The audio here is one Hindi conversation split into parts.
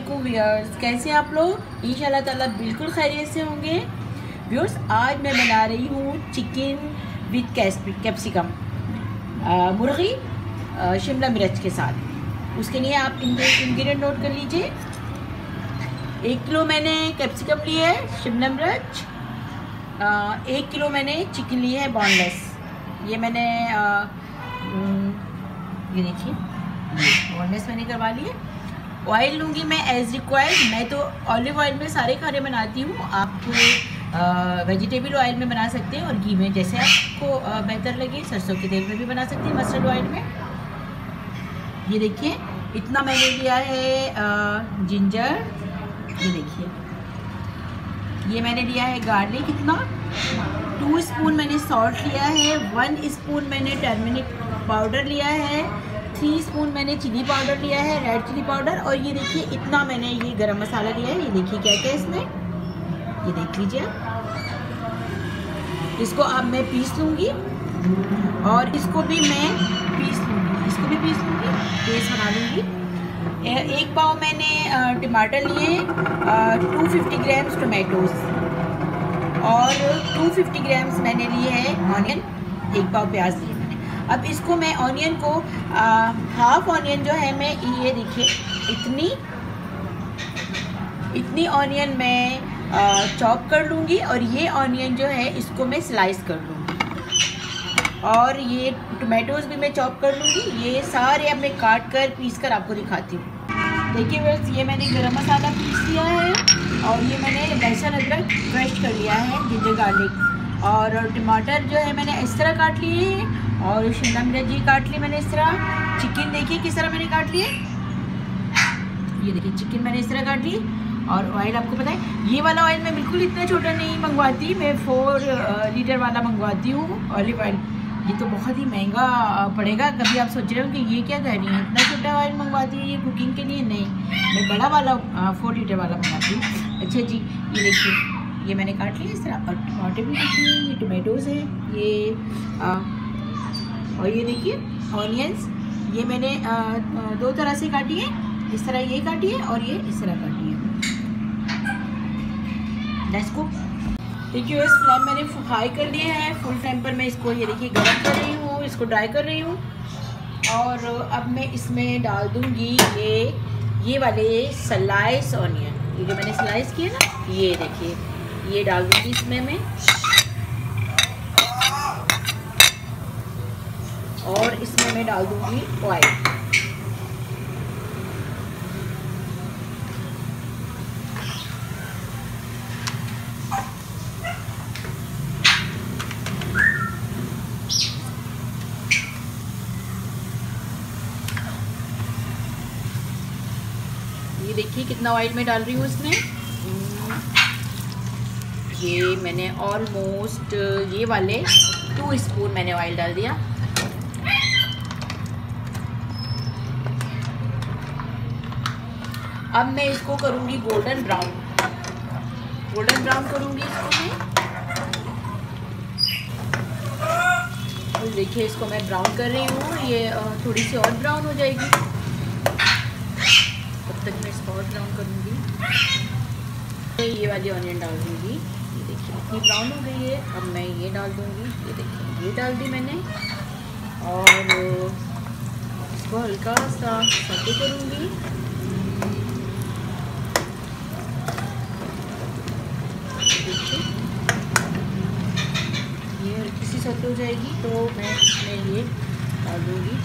वालेकुम व्यूअर्स कैसे आप लोग? इंशाल्लाह ताला बिल्कुल खैरियत से होंगे। व्यूअर्स आज मैं बना रही हूँ चिकन विद कैप्सिकम मुर्गी शिमला मिर्च के साथ। उसके लिए आप इंग्रेडिएंट नोट कर लीजिए। एक किलो मैंने कैप्सिकम लिए है शिमला मिर्च। एक किलो मैंने चिकन लिए है बॉनलेस ये मैंने आ, ये देखिए। बॉनलेस मैंने करवा लिए ऑयल लूँगी मैं एज रिक्वायर्ड मैं तो ऑलिव ऑयल में सारे खाने बनाती हूँ। आप वेजिटेबल ऑयल में बना सकते हैं और घी में जैसे आपको बेहतर लगे सरसों के तेल में भी बना सकते हैं मस्टर्ड ऑयल में। ये देखिए इतना मैंने लिया है आ, जिंजर ये देखिए। ये मैंने लिया है गार्लिक इतना टू स्पून मैंने सॉल्ट लिया है वन स्पून मैंने टर्मरिक पाउडर लिया है। थ्री स्पून मैंने चिली पाउडर लिया है रेड चिली पाउडर और ये देखिए इतना मैंने ये गरम मसाला लिया है। ये देखिए क्या क्या इसमें। ये देख लीजिए। इसको अब मैं पीस लूँगी, और इसको भी मैं पीस लूँगी। इसको भी पीस लूँगी पेस्ट बना लूँगी। एक पाव मैंने टमाटर लिए टू फिफ्टी ग्राम्स टोमेटोज़ और 250 ग्राम्स मैंने लिए हैं ऑनियन एक पाव प्याज लिए। अब इसको मैं ऑनियन को आ, हाफ़ ऑनियन जो है मैं ये देखिए इतनी इतनी ऑनियन मैं चॉप कर लूँगी और ये ऑनियन जो है इसको मैं स्लाइस कर लूँगी। और ये टोमेटोज़ भी मैं चॉप कर लूँगी। ये सारे अब मैं काट कर पीस कर आपको दिखाती हूँ। देखिए बस ये मैंने गरम मसाला पीस लिया है और ये मैंने लहसुन अदरक क्रश कर लिया है जिंजर गार्लिक और टमाटर जो है मैंने इस तरह काट लिए हैं। और शिमला मिर्च जी काट ली मैंने इस तरह। चिकन देखिए किस तरह मैंने काट लिए। ये देखिए चिकन मैंने इस तरह काट ली। और ऑयल आपको पता है ये वाला ऑयल मैं बिल्कुल इतना छोटा नहीं मंगवाती मैं फोर लीटर वाला मंगवाती हूँ ऑलिव ऑयल ये तो बहुत ही महँगा पड़ेगा। कभी आप सोच रहे हो कि ये क्या कह रही है? इतना छोटा ऑयल मंगवाती है ये कुकिंग के लिए नहीं। मैं बड़ा वाला फोर लीटर वाला मंगवाती हूँ। अच्छा जी ये देखिए ये मैंने काट लिया इस तरह। और टमाटर भी देखिए ये टोमेटोज़ हैं ये आ, और ये देखिए ऑनियंस ये मैंने दो तरह से काटी है। इस तरह ये काटी है और ये इस तरह काटी है। देखिए इस फ्लेम मैंने हाई कर लिया है। फुल फ्लेम पर मैं इसको, ये देखिए, गर्म कर रही हूँ, इसको ड्राई कर रही हूँ। और अब मैं इसमें डाल दूँगी ये ये वाले स्लाइस ऑनियन ये जो मैंने स्लाइस किया ना, ये देखिए, ये डाल दूँगी इसमें मैं। और इसमें मैं डाल दूँगी ऑयल ये देखिए कितना ऑयल मैं डाल रही हूँ इसमें। ये मैंने ऑलमोस्ट ये वाले टू स्पून मैंने ऑयल डाल दिया। अब मैं इसको करूँगी गोल्डन ब्राउन गोल्डन ब्राउन करूँगी इसको मैं। देखिए, इसको मैं ब्राउन कर रही हूँ। ये थोड़ी सी और ब्राउन हो जाएगी। तब तक मैं इसको और ब्राउन करूँगी। ये वाली ऑनियन डाल दूँगी। ये देखिए, इतनी ब्राउन हो गई है। अब मैं ये डाल दूँगी। ये देखिए, ये डाल दी मैंने। और इसको हल्का सा सटे करूँगी देखिए ये हल्की सी सट हो जाएगी तो मैं इसमें ये डाल दूँगी।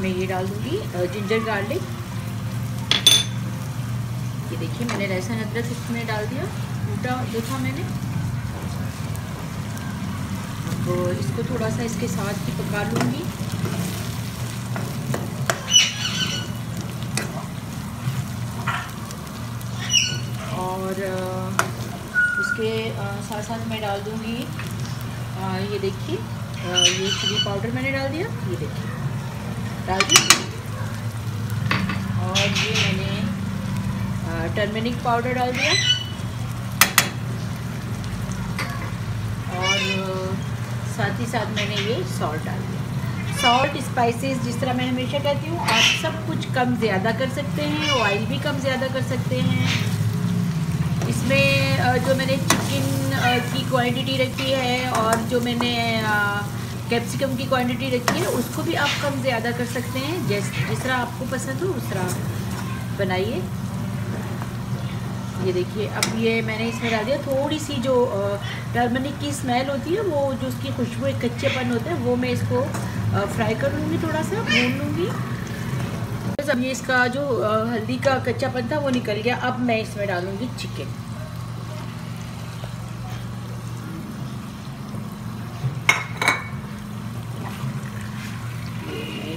मैं ये डाल दूँगी जिंजर गार्लिक ये देखिए, मैंने लहसुन अदरक इसमें डाल दिया। टूटा देखा मैंने। अब इसको थोड़ा सा इसके साथ ही पका लूँगी। और उसके साथ साथ मैं डाल दूँगी ये देखिए ये चिली पाउडर मैंने डाल दिया, ये देखिए, डाल दी। और ये मैंने टर्मेरिक पाउडर डाल दिया और साथ ही साथ मैंने ये सॉल्ट डाल दिया। सॉल्ट स्पाइसेस जिस तरह मैं हमेशा कहती हूँ, आप सब कुछ कम ज़्यादा कर सकते हैं ऑयल भी कम ज़्यादा कर सकते हैं। इसमें जो मैंने चिकन की क्वांटिटी रखी है और जो मैंने कैप्सिकम की क्वांटिटी रखी है, उसको भी आप कम ज़्यादा कर सकते हैं। जैस, जिस तरह आपको पसंद हो, उस तरह बनाइए। ये देखिए, अब ये मैंने इसमें डाल दिया। थोड़ी सी जो टर्मनिक की स्मेल होती है, वो जो उसकी खुशबू, एक कच्चेपन होता है, वो मैं इसको फ्राई कर लूँगी थोड़ा सा, भून लूँगी। बस अब ये इसका जो हल्दी का कच्चापन था, वो निकल गया। अब मैं इसमें डालूँगी चिकन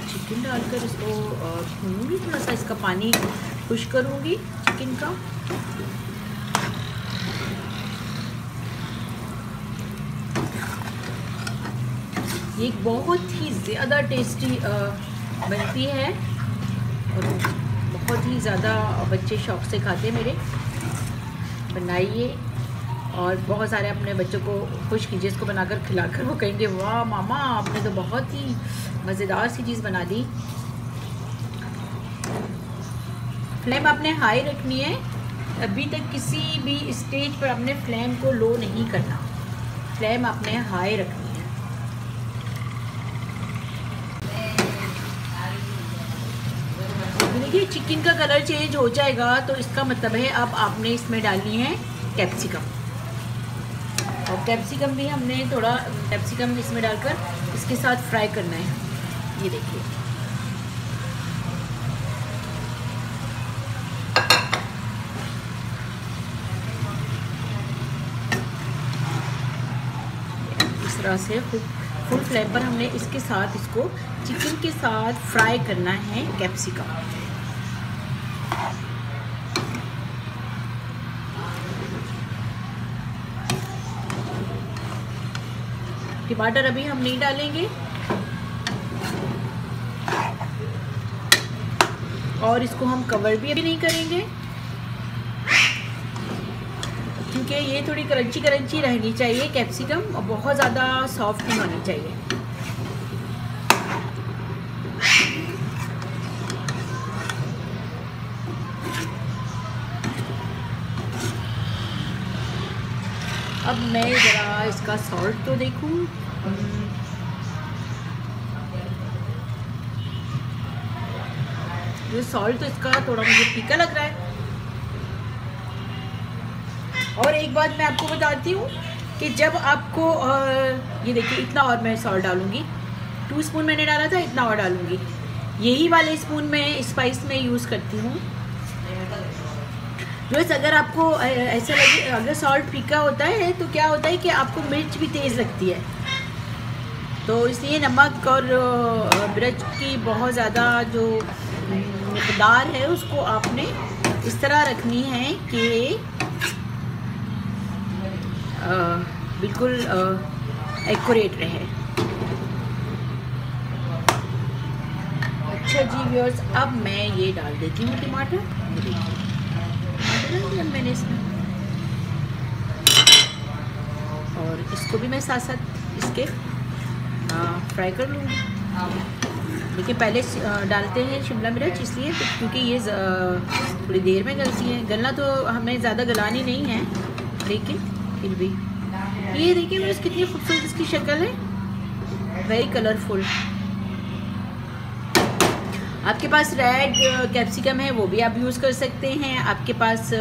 चिकन डालकर इसको भूनूँगी थोड़ा सा, इसका पानी खुश करूँगी चिकन का। ये बहुत ही ज़्यादा टेस्टी बनती है और बहुत ही ज़्यादा बच्चे शौक से खाते हैं मेरे। बनाइए और बहुत सारे अपने बच्चों को खुश कीजिए, इसको बनाकर खिलाकर वो कहेंगे, वाह मामा, आपने तो बहुत ही मज़ेदार सी चीज़ बना दी। फ्लेम आपने हाई रखनी है। अभी तक किसी भी स्टेज पर आपने फ्लेम को लो नहीं करना। फ्लेम आपने हाई रखनी है। देखिए, चिकन का कलर चेंज हो जाएगा तो इसका मतलब है अब आपने इसमें डालनी है कैप्सिकम। और कैप्सिकम भी हमने थोड़ा, कैप्सिकम इसमें डालकर इसके साथ फ्राई करना है। ये देखिए। तरह से फुल फ्लेम पर हमने इसके साथ इसको चिकन के साथ फ्राई करना है कैप्सिकम टमाटर अभी हम नहीं डालेंगे। और इसको हम कवर भी अभी नहीं करेंगे। क्योंकि ये थोड़ी करंची करंची रहनी चाहिए कैप्सिकम और बहुत ज़्यादा सॉफ्ट नहीं होनी चाहिए। अब मैं ज़रा इसका सॉल्ट तो देखूँ। जो सॉल्ट तो इसका थोड़ा मुझे फीका लग रहा है। और एक बात मैं आपको बताती हूँ कि जब आपको ये देखिए, इतना और मैं सॉल्ट डालूँगी। टू स्पून मैंने डाला था, इतना और डालूँगी। यही वाले स्पून मैं स्पाइस में यूज़ करती हूँ। बस अगर आपको ऐसा लगे, अगर सॉल्ट फीका होता है तो क्या होता है कि आपको मिर्च भी तेज़ लगती है। तो इसलिए नमक और मिर्च की बहुत ज़्यादा जो मकदार है, उसको आपने इस तरह रखनी है कि बिल्कुल एक्यूरेट रहे। अच्छा जी व्यूअर्स अब मैं ये डाल देती हूँ टमाटर। टमाटर मैंने इसमें। और इसको भी मैं साथ साथ इसके फ्राई कर लूँगी देखिए, पहले डालते हैं शिमला मिर्च, इसलिए क्योंकि ये थोड़ी देर में गलती है। गलना तो हमें ज़्यादा गलानी नहीं है, लेकिन फिर भी ये देखिए मेरे कितनी खूबसूरत इसकी शक्ल है। वेरी कलरफुल आपके पास रेड कैप्सिकम है, वो भी आप यूज़ कर सकते हैं। आपके पास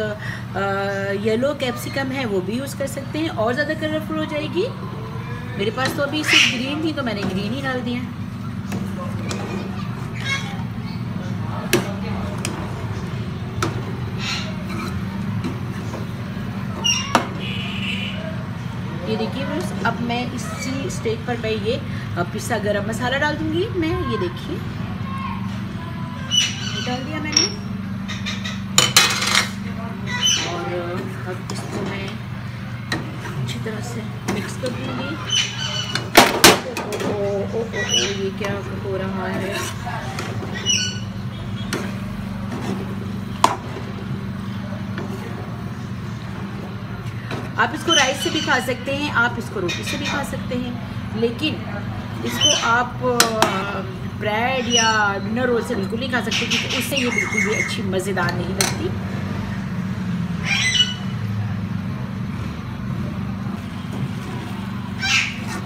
येलो कैप्सिकम है, वो भी यूज़ कर सकते हैं। और ज़्यादा कलरफुल हो जाएगी। मेरे पास तो अभी सिर्फ़ ग्रीन थी तो मैंने ग्रीन ही डाल दिया ये देखिए फ्रेंड्स अब मैं इसी स्टेज पर मैं ये पिसा गरम मसाला डाल दूँगी। मैं ये देखिए। डाल दिया मैंने। और अब इसको मैं अच्छी तरह से मिक्स कर दूँगी। ओ, ओ, ओ, ओ, ये क्या हो रहा है? आप इसको राइस से भी खा सकते हैं, आप इसको रोटी से भी खा सकते हैं, लेकिन इसको आप ब्रेड या डिनर रोल से बिल्कुल नहीं खा सकते, क्योंकि उससे ये बिल्कुल भी अच्छी मज़ेदार नहीं लगती।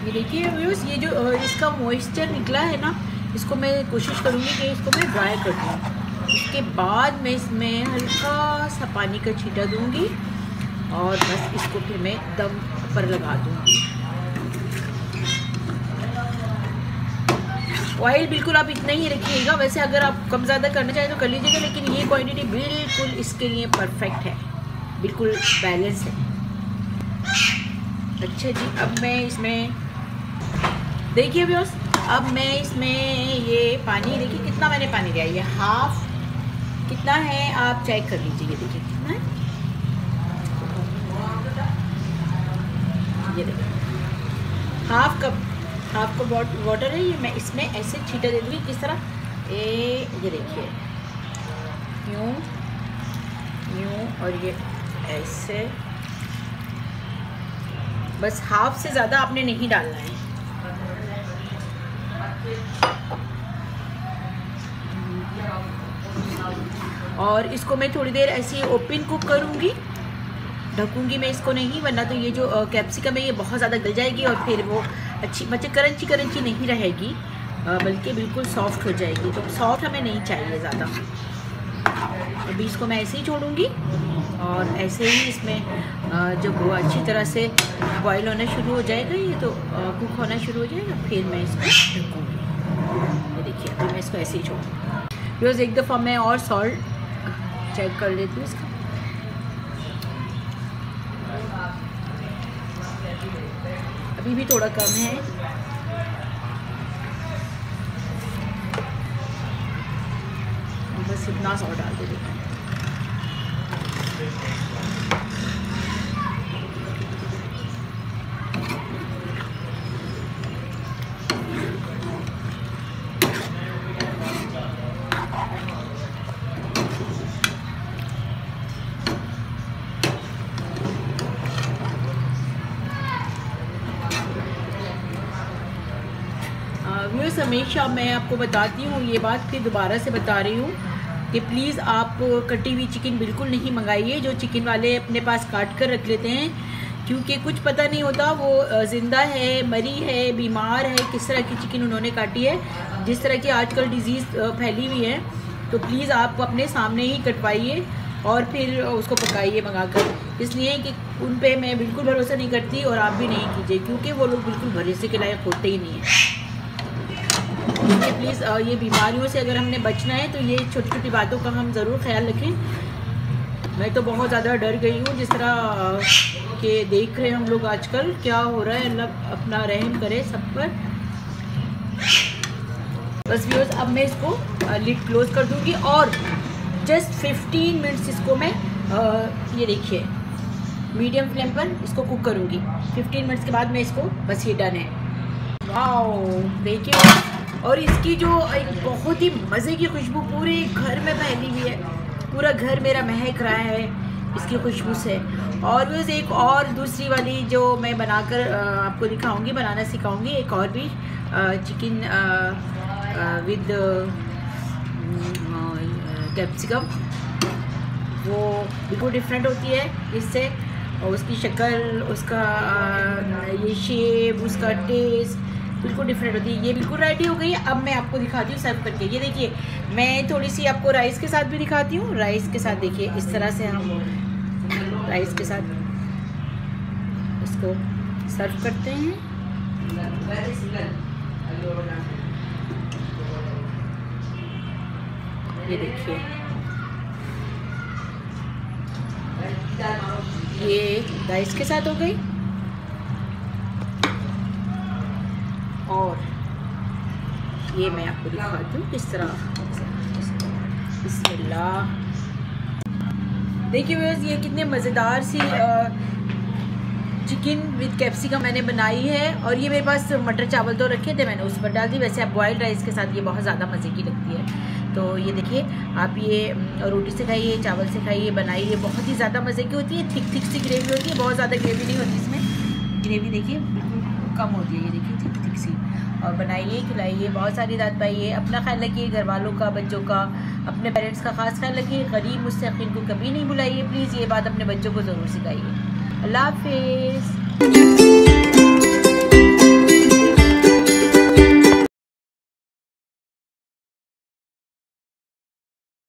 ये देखिए व्यूज़ ये जो इसका मॉइस्चर निकला है ना, इसको मैं कोशिश करूँगी कि इसको मैं ड्राई कर दूँ। उसके बाद मैं इसमें हल्का सा पानी का छीटा दूँगी। और बस इसको फिर मैं दम पर लगा दूँगी। ऑयल बिल्कुल आप इतना ही रखिएगा, वैसे अगर आप कम ज़्यादा करना चाहें तो कर लीजिएगा, लेकिन ये क्वांटिटी बिल्कुल इसके लिए परफेक्ट है। बिल्कुल बैलेंस है। अच्छा जी, अब मैं इसमें, देखिए व्यूस अब मैं इसमें ये पानी, देखिए कितना मैंने पानी लिया, ये हाफ़ कितना है, आप चेक कर लीजिए देखिए कितना है ये देखिए half cup half cup water है ये, मैं इसमें ऐसे छीटा दे दूँगी, किस तरह? ए, ये देखिए। यूँ यूँ, और ये ऐसे। बस हाफ़ से ज़्यादा आपने नहीं डालना है। और इसको मैं थोड़ी देर ऐसे ओपन कुक करूँगी। ढकूँगी मैं इसको नहीं, वरना तो ये जो कैप्सिकम है, ये बहुत ज़्यादा गल जाएगी और फिर वो अच्छी मतलब करंची करंची नहीं रहेगी बल्कि बिल्कुल सॉफ्ट हो जाएगी। तो सॉफ्ट हमें नहीं चाहिए ज़्यादा। अभी इसको मैं ऐसे ही छोड़ूँगी और ऐसे ही इसमें जब वो अच्छी तरह से बॉयल होना शुरू हो जाएगा, ये तो कुक होना शुरू हो जाएगा, फिर मैं इसको ढकूँगी। देखिए, अभी मैं इसको ऐसे ही छोड़ूँगी। बिकॉज़ एक दफ़ा मैं और सॉल्ट चेक कर लेती हूँ इसका। अभी भी थोड़ा कम है। बस इतना सौ डाल देती व्यूअर्स हमेशा मैं आपको बताती हूँ, ये बात फिर दोबारा से बता रही हूँ कि प्लीज़ आप कटी हुई चिकन बिल्कुल नहीं मंगाइए, जो चिकन वाले अपने पास काट कर रख लेते हैं, क्योंकि कुछ पता नहीं होता वो ज़िंदा है, मरी है, बीमार है, किस तरह की चिकन उन्होंने काटी है, जिस तरह की आजकल डिज़ीज़ फैली हुई है तो प्लीज़ आप अपने सामने ही कटवाइए और फिर उसको पकाइए मंगाकर। इसलिए कि उन पे मैं बिल्कुल भरोसा नहीं करती और आप भी नहीं कीजिए, क्योंकि वो लोग बिल्कुल भरोसे के लायक होते ही नहीं हैं। इसलिए प्लीज़ ये बीमारियों से अगर हमने बचना है तो ये छोटी छोटी बातों का हम ज़रूर ख्याल रखें। मैं तो बहुत ज़्यादा डर गई हूँ जिस तरह के देख रहे हैं हम लोग आजकल, क्या हो रहा है, अल्लाह अपना रहम करे सब पर। बस व्यूज़ अब मैं इसको लिड क्लोज़ कर दूँगी और जस्ट 15 मिनट्स इसको मैं ये देखिए मीडियम फ्लेम पर इसको कुक करूँगी। 15 मिनट्स के बाद मैं इसको, बस ये डन है। वाओ देखिए। और इसकी जो एक बहुत ही मज़े की खुशबू पूरे घर में फैली हुई है। पूरा घर मेरा महक रहा है इसकी खुशबू से। और बस एक और दूसरी वाली जो मैं बनाकर आपको दिखाऊँगी, बनाना सिखाऊँगी, एक और भी चिकन विद कैप्सिकम वो बिल्कुल डिफरेंट होती है इससे, और उसकी शक्ल, उसका ये शेप उसका टेस्ट बिल्कुल डिफरेंट होती है। ये बिल्कुल रेडी हो गई है। अब मैं आपको दिखाती हूँ सर्व करके। ये देखिए, मैं थोड़ी सी आपको राइस के साथ भी दिखाती हूँ। राइस के साथ देखिए, इस तरह से हम राइस के साथ इसको सर्व करते हैं। ये देखिए। ये राइस के साथ हो गई। और ये मैं आपको दिखाती हूँ किस तरह बिस्मिल्लाह। देखिए व्यवर्स ये कितने मज़ेदार सी चिकन विद कैप्सिकम मैंने बनाई है और ये मेरे पास मटर चावल तो रखे थे, मैंने उस पर डाल दी। वैसे आप बॉयल्ड राइस के साथ ये बहुत ज़्यादा मज़े की लगती है। तो ये देखिए, आप ये रोटी से खाइए, चावल से खाइए, बनाइए बहुत ही ज़्यादा मज़े की होती है। थिक थिक सी ग्रेवी होती है, बहुत ज़्यादा ग्रेवी नहीं होती इसमें। ग्रेवी देखिए, बिल्कुल कम होती है ये और बनाइए, खिलाइए, बहुत सारी दाद पाइए। अपना ख्याल रखिए घर वालों का, बच्चों का, अपने पेरेंट्स का खास ख्याल रखिए। गरीब मुस्तकिन को कभी नहीं बुलाइए प्लीज़ ये बात अपने बच्चों को ज़रूर सिखाइए। अल्लाह हाफिज़।